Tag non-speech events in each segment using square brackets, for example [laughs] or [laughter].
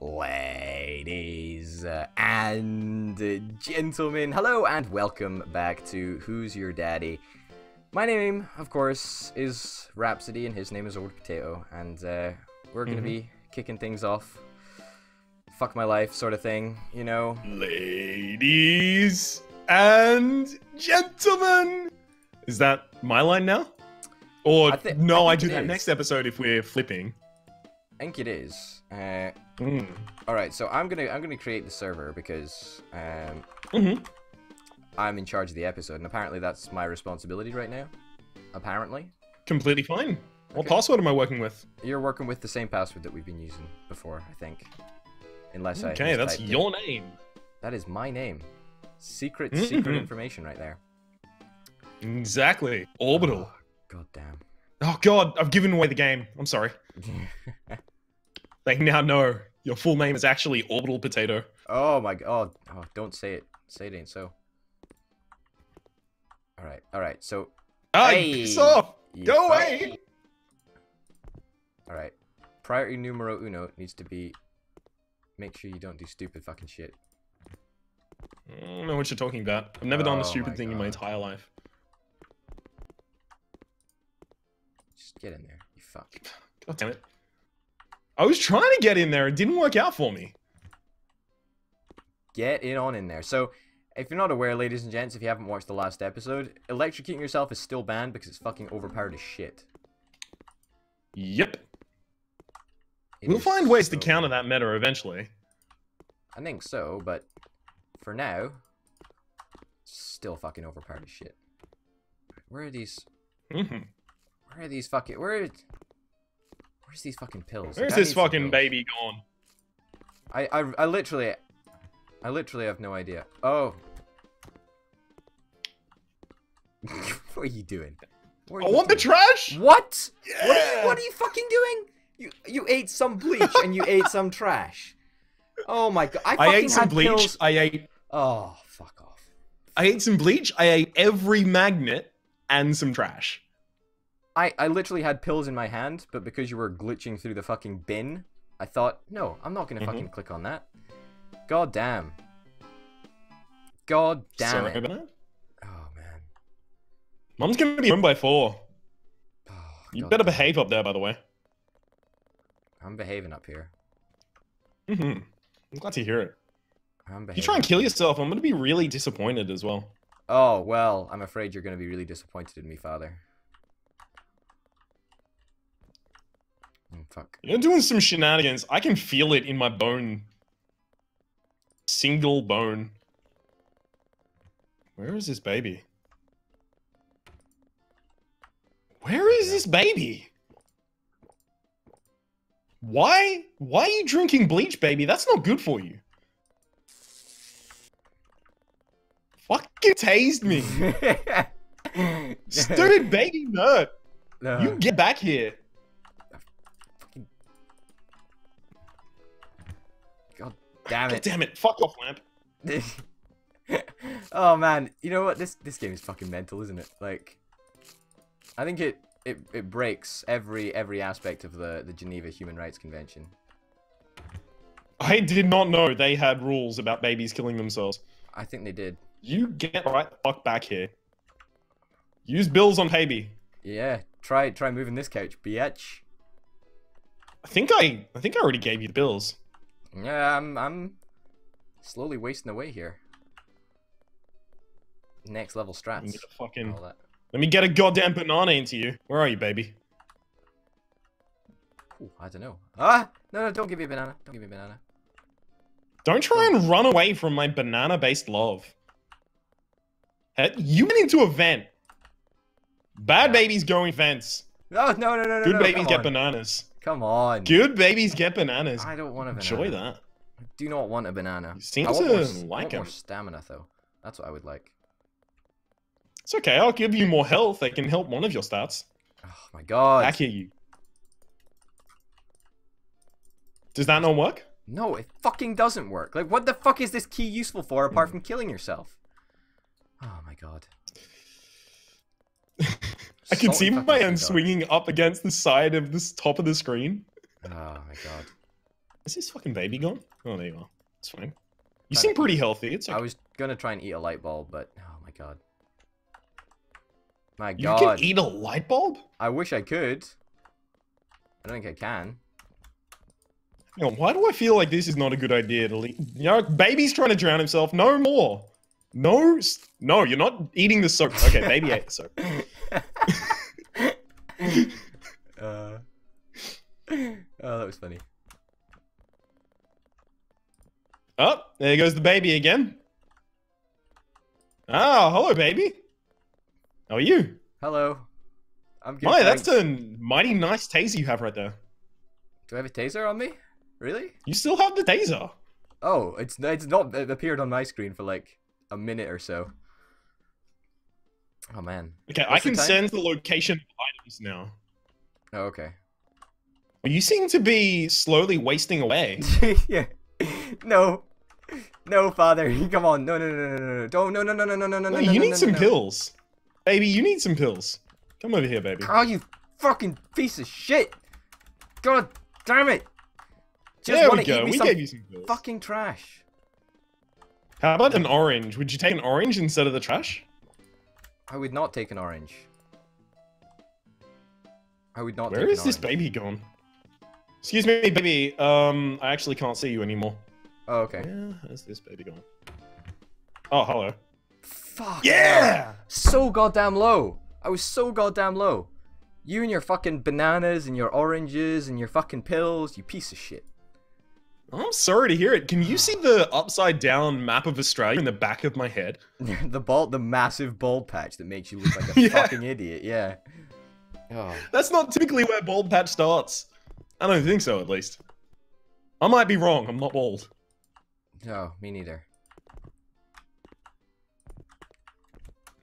Ladies and gentlemen, hello and welcome back to Who's Your Daddy. My name, of course, is Rhapsody and his name is Orbital Potato, and uh, we're gonna be kicking things off. Fuck my life, sort of thing, you know. Ladies and gentlemen. Is that my line now? Or I thi- no, I I, do it that is. next episode if we're flipping. I think it is. Uh, Mm. all right, so I'm gonna I'm gonna create the server because um, Mhm. I'm in charge of the episode, and apparently that's my responsibility right now. Apparently, Completely fine. What password am I working with? you're working with the same password that we've been using before, I think. Unless I Okay, that's mistyped it. your name. That is my name. Secret, Mhm. secret information right there. Exactly. Orbital. Oh, God damn. Oh god, I've given away the game. I'm sorry. [laughs] They now know your full name is actually Orbital Potato. oh my god. Oh, don't say it. Say it ain't so. Alright, alright, so. Ah, Hey, piss off! Go away! Alright. Priority numero uno needs to be. Make sure you don't do stupid fucking shit. I don't know what you're talking about. I've never done Oh a stupid my thing in my entire life. Just get in there, you fuck. God damn it. I was trying to get in there. It didn't work out for me. Get it on in there. So, if you're not aware, ladies and gents, if you haven't watched the last episode, electrocuting yourself is still banned because it's fucking overpowered as shit. Yep. It we'll find ways to counter that meta eventually. I think so, but for now, still fucking overpowered as shit. Where are these? hmm Where are these fucking? Where? Where's these fucking pills? Where's this fucking baby gone? I, I I literally, I literally have no idea. Oh. [laughs] what are you doing? Are I you want the trash! What? What, are you, what are you fucking doing? You you ate some bleach and you ate some trash. Oh my god! I fucking I ate some bleach. pills. I ate Oh fuck off. I ate some bleach. I ate every magnet and some trash. I, I literally had pills in my hand, but because you were glitching through the fucking bin, I thought, no, I'm not gonna Mhm. fucking click on that. God damn. God damn Sorry it. about. Oh man. Mom's gonna be home by four. Oh, You God better damn. behave up there, by the way. I'm behaving up here. hmm I'm glad to hear it. I'm behaving. You try and kill yourself, I'm gonna be really disappointed as well. Oh well, I'm afraid you're gonna be really disappointed in me, father. Mm, fuck. You're doing some shenanigans. I can feel it in my bone. Single bone. Where is this baby? Where is this baby? Why? Why are you drinking bleach, baby? That's not good for you. Fucking tased me. [laughs] Stupid baby nerd. No. You get back here. God damn God it. damn it. Fuck off, lamp. [laughs] oh man, you know what? This this game is fucking mental, isn't it? Like, I think it it, it breaks every every aspect of the the Geneva Human Rights Convention. I did not know they had rules about babies killing themselves. I think they did. You get right the fuck back here. Use bills on baby. Yeah, try try moving this couch, bitch. I think I I think I already gave you the bills. Yeah, I'm I'm slowly wasting away here. Next level strats. fucking. Let me get a goddamn banana into you. Where are you, baby? Ooh, I don't know. Ah, no, no, don't give me a banana. Don't give me a banana. Don't try and run away from my banana-based love. Hey, You went into a vent. Bad babies go in vents. No, no, no, no, no. Good no, babies get on. bananas. Come on. Good babies get bananas. I don't want a banana. Enjoy that. I do not want a banana. You seem I want to more, like want more stamina though. That's what I would like. It's okay. I'll give you more health. They can help one of your stats. Oh my god. Back at you. Does that not work? No, it fucking doesn't work. Like, what the fuck is this key useful for apart from killing yourself? Oh my god. I can see my hand swinging up against the side of this top of the screen. Oh my god. Is this fucking baby gone? Oh, there you are. It's fine. You seem pretty healthy. It's I was gonna try and eat a light bulb, but oh my god. My god. You can eat a light bulb? I wish I could. I don't think I can. Hang on, why do I feel like this is not a good idea to leave? You know, baby's trying to drown himself. No more. No, no, you're not eating the soap. Okay, baby [laughs] ate the soap. [laughs] uh, oh, that was funny. Oh, there goes the baby again. Ah, hello, baby. How are you? Hello. I'm good. My, that's a mighty nice taser you have right there. Do I have a taser on me? Really? You still have the taser. Oh, it's it's not. It appeared on my screen for like a minute or so. Oh man. Okay, I What's the can time? sense the location of items now. Oh, okay. You seem to be slowly wasting away. [laughs] yeah. No. No, father. [laughs] Come on. No, no, no, no, no, no. Don't. No, no, no, no, no, no, no, No, you no, need no, some no. pills. Baby, you need some pills. Come over here, baby. Oh, you fucking piece of shit! God damn it! Just there we go. We gave you some pills. fucking trash. How about an orange? Would you take an orange instead of the trash? I would not take an orange. I would not. Where is this baby gone? Excuse me, baby. Um, I actually can't see you anymore. Oh, okay. Where is this baby gone? Oh, hello. Fuck. Yeah! So goddamn low. I was so goddamn low. You and your fucking bananas and your oranges and your fucking pills, you piece of shit. I'm sorry to hear it. Can you see the upside down map of Australia in the back of my head? [laughs] the bald, the massive bald patch that makes you look like a [laughs] Yeah. fucking idiot. Yeah. Oh. That's not typically where bald patch starts. I don't think so, at least. I might be wrong. I'm not bald. No, oh, me neither.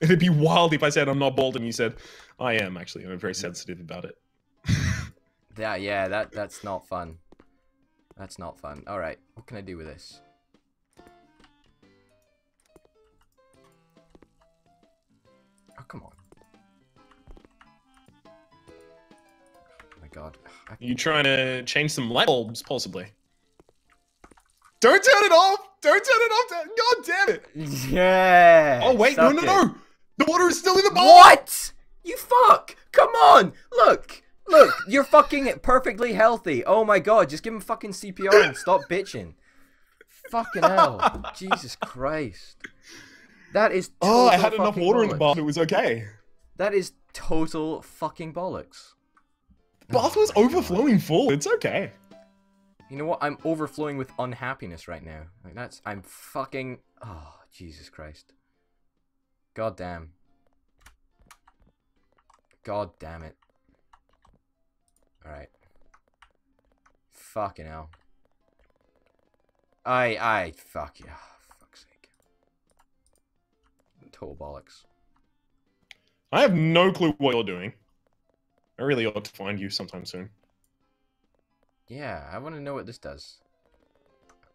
It'd be wild if I said I'm not bald and you said I am. Actually, I'm very sensitive about it. [laughs] Yeah, yeah, that that's not fun. That's not fun. All right, what can I do with this? Oh come on! Oh my God! I- you trying to change some light bulbs, possibly? Don't turn it off! Don't turn it off! God damn it! Yeah. Oh wait, no, no, it. no! The water is still in the bowl. What? You fuck! Come on! Look! Look! You're fucking perfectly healthy. Oh my god, just give him fucking CPR and stop bitching. Fucking hell. [laughs] Jesus Christ. That is Oh, I had enough water in the bollocks. bath. It was okay. That is total fucking bollocks. Bath Oh was God. overflowing full. It's okay. You know what? I'm overflowing with unhappiness right now. Like that's I'm fucking oh Jesus Christ. God damn. God damn it. Alright. Fucking hell. I I fuck yeah. Fuck's sake. Total bollocks. I have no clue what you're doing. I really ought to find you sometime soon. Yeah, I want to know what this does.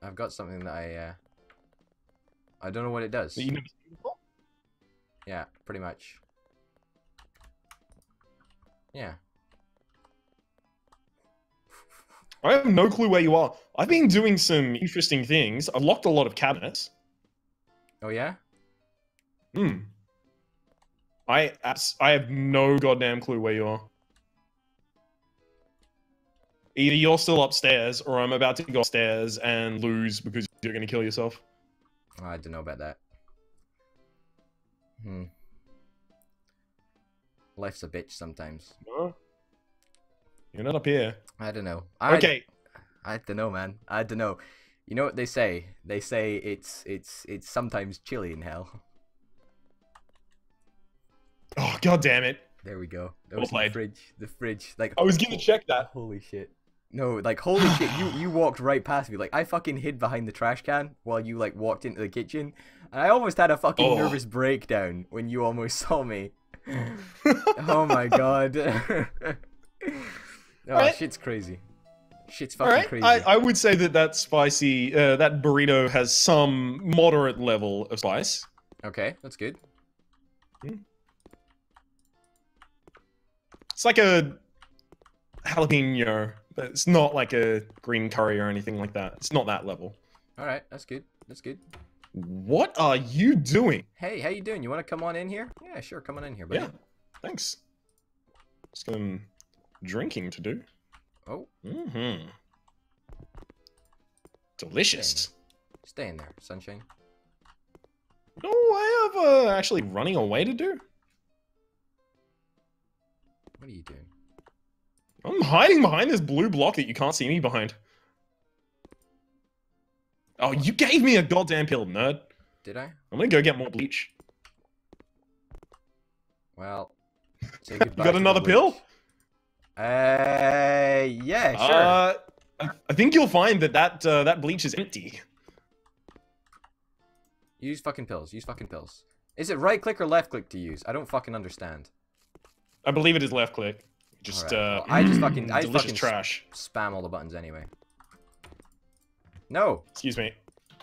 I've got something that I uh I don't know what it does. You never seen? Yeah, pretty much. Yeah. I have no clue where you are. I've been doing some interesting things. I've locked a lot of cabinets. Oh yeah? Hmm. I I have no goddamn clue where you are. Either you're still upstairs, or I'm about to go upstairs and lose because you're gonna kill yourself. I don't know about that. Hmm. Life's a bitch sometimes. No. You're not up here. I don't know. I, Okay. I don't know, man. I don't know. You know what they say? They say it's it's it's sometimes chilly in hell. Oh god damn it! There we go. That Well was the fridge. The fridge. Like I was gonna check that. Holy shit. No, like holy shit, you you walked right past me. Like I fucking hid behind the trash can while you like walked into the kitchen. And I almost had a fucking Oh. nervous breakdown when you almost [laughs] saw me. [laughs] oh my god. [laughs] oh Alright. shit's crazy. Shit's fucking right. crazy. I, I would say that that spicy, uh, that burrito has some moderate level of spice. Okay, that's good. It's like a jalapeno but it's not like a green curry or anything like that. It's not that level. All right, that's good. That's good. What are you doing? Hey, how you doing? You want to come on in here? Yeah, sure. Come on in here, buddy. Yeah, thanks. Just some drinking to do. Oh, Mm-hmm. Delicious. stay in there, sunshine. Oh, I have uh, actually running away to do. What are you doing? I'm hiding behind this blue block that you can't see me behind. Oh, you gave me a goddamn pill, nerd. Did I? I'm gonna go get more bleach. Well. [laughs] You got another pill? Uh, yeah, sure. Uh, I- think you'll find that that uh, that bleach is empty. Use fucking pills. Use fucking pills. Is it right click or left click to use? I don't fucking understand. I believe it is left click. Just Alright, uh, well, I just fucking- I delicious fucking trash. Spam all the buttons anyway. No. Excuse me.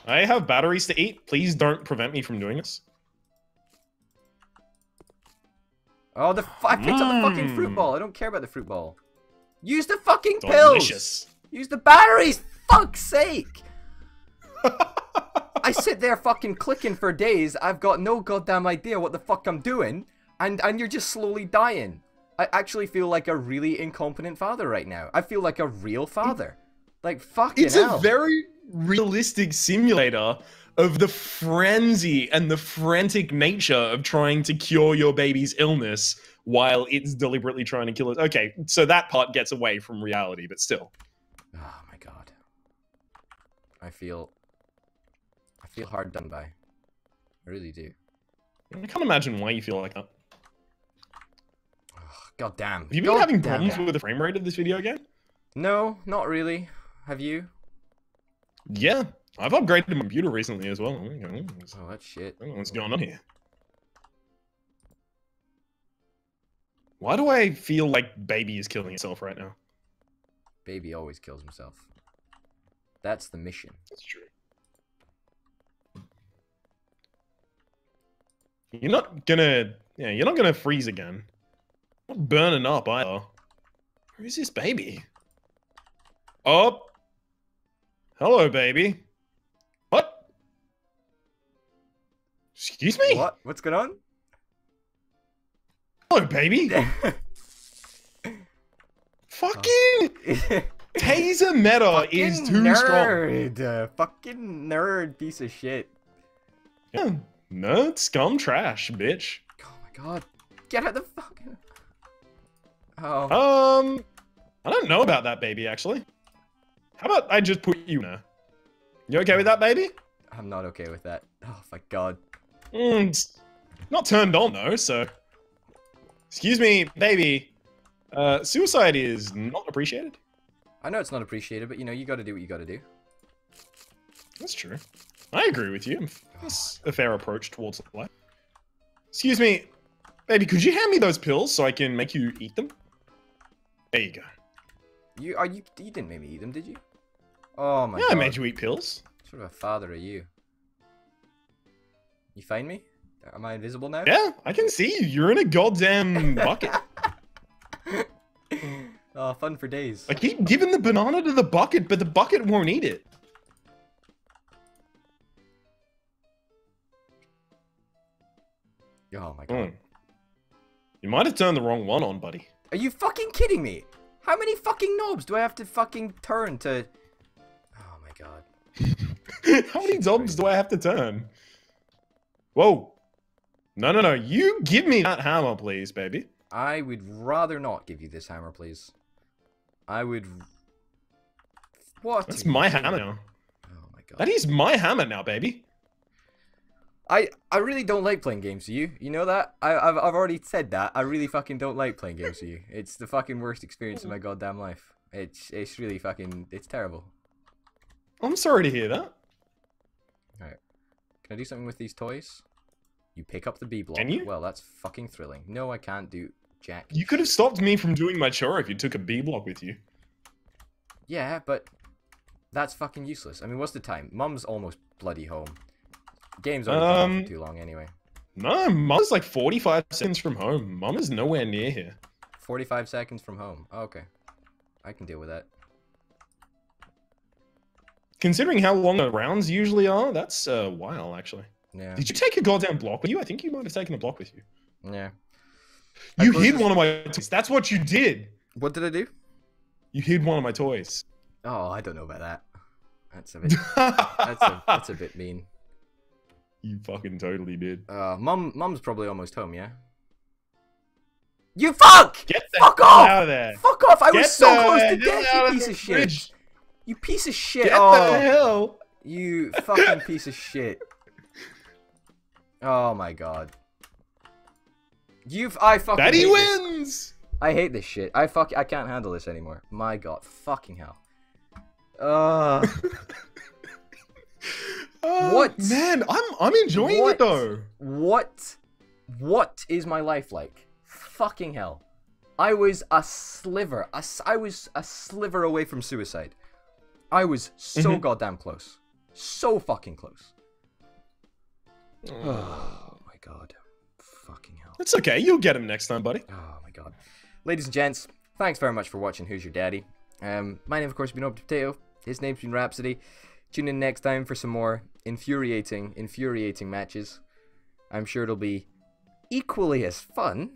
I have batteries to eat. Please don't prevent me from doing this. Oh, the f- I picked up the fucking fruit Mm. ball. I don't care about the fruit ball. Use the fucking pills. Use the batteries. Fuck's sake. I sit there fucking clicking for days. I've got no goddamn idea what the fuck I'm doing, and and you're just slowly dying. I actually feel like a really incompetent father right now. I feel like a real father. Like fucking It's hell. a very realistic simulator of the frenzy and the frantic nature of trying to cure your baby's illness while it's deliberately trying to kill it. Okay, so that part gets away from reality, but still. Oh my god. I feel. I feel hard done by. I really do. I can't imagine why you feel like that. God damn. Have you been God having problems it. with the frame rate of this video again? No, not really. Have you? Yeah, I've upgraded my computer recently as well. I don't know what's- Oh, that's shit. I don't know what's going on here. Why do I feel like baby is killing itself right now? Baby always kills himself. That's the mission. That's true. You're not gonna, yeah, you're not gonna freeze again. Not burning up either. Who's this baby? Oh, hello, baby. Excuse me. What? What's going on? Hello, baby. [laughs] Fucking [laughs] taser meta is Fucking too strong. nerd. Uh, fucking nerd piece of shit. Yeah, nerd scum trash, bitch. Oh my god. Get out the fucking. Oh. Um, I don't know about that baby actually. How about I just put you in there? You okay with that, baby? I'm not okay with that. Oh my god. Mm, not turned on though, so. Excuse me, baby. Uh, suicide is not appreciated. I know it's not appreciated, but you know, you gotta do what you gotta do. That's true. I agree with you. That's a fair approach towards life. Excuse me, baby. Could you hand me those pills so I can make you eat them? There you go. You are you you didn't make me eat them, did you? Oh my yeah, god. I made you eat pills. What sort of a father are you? You find me? Am I invisible now? Yeah, I can see you. You're in a goddamn bucket. [laughs] oh, fun for days. I keep giving the banana to the bucket, but the bucket won't eat it. Oh my god. Mm. You might have turned the wrong one on, buddy. Are you fucking kidding me? How many fucking knobs do I have to fucking turn to? Oh my god. [laughs] How many knobs do I have to turn? Whoa. No, no, no. You give me that hammer, please, baby. I would rather not give you this hammer, please. I would. What? That's my hammer now. Oh my god. That is my hammer now, baby. I I really don't like playing games with you. You know that? I I've I've already said that. I really fucking don't like playing games with you. It's the fucking worst experience of my goddamn life. It's it's really fucking it's terrible. I'm sorry to hear that. Can I do something with these toys? You pick up the B block. Can you? Well, that's fucking thrilling. No, I can't do jack. You could have stopped me from doing my chore if you took a B block with you. Yeah, but that's fucking useless. I mean, what's the time? Mum's almost bloody home. Game's already gone on Um, for too long anyway. No, Mum's like 45 seconds from home. Mum is nowhere near here. 45 seconds from home. Oh, okay. I can deal with that. Considering how long the rounds usually are, that's a while actually. Yeah. Did you take a goddamn block with you? I think you might have taken a block with you. Yeah. You suppose hid one of my toys. That's what you did. What did I do? You hid one of my toys. Oh, I don't know about that. That's a [laughs] bit. that's a that's a bit mean. You fucking totally did. Uh, mum, mum's probably almost home. Yeah. You fuck! Get the Fuck off! out of there. Fuck off! I Get was so close to death. You piece the of shit. You piece of shit. Get oh, the hell. you fucking piece of shit. Oh my god. You've I fucking hate this. wins. I hate this shit. I fuck I can't handle this anymore. My god, fucking hell. [laughs] Uh Oh, What? man? I'm I'm enjoying What? it though. what what is my life like? Fucking hell. I was a sliver. A I was a sliver away from suicide. I was so Mhm. goddamn close. So fucking close. Oh my god. Fucking hell. It's okay. You'll get him next time, buddy. Oh my god. Ladies and gents, thanks very much for watching Who's Your Daddy. Um, my name, of course, has been Orbital Potato. His name's been Rhapsody. Tune in next time for some more infuriating, infuriating matches. I'm sure it'll be equally as fun,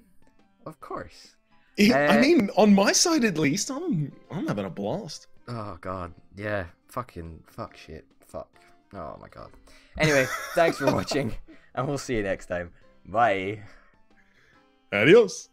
of course. I Uh, mean, on my side at least, I'm I'm having a blast. Oh god, yeah, fucking fuck shit, fuck. Oh my god. Anyway, thanks for [laughs] watching, and we'll see you next time. Bye. Adios.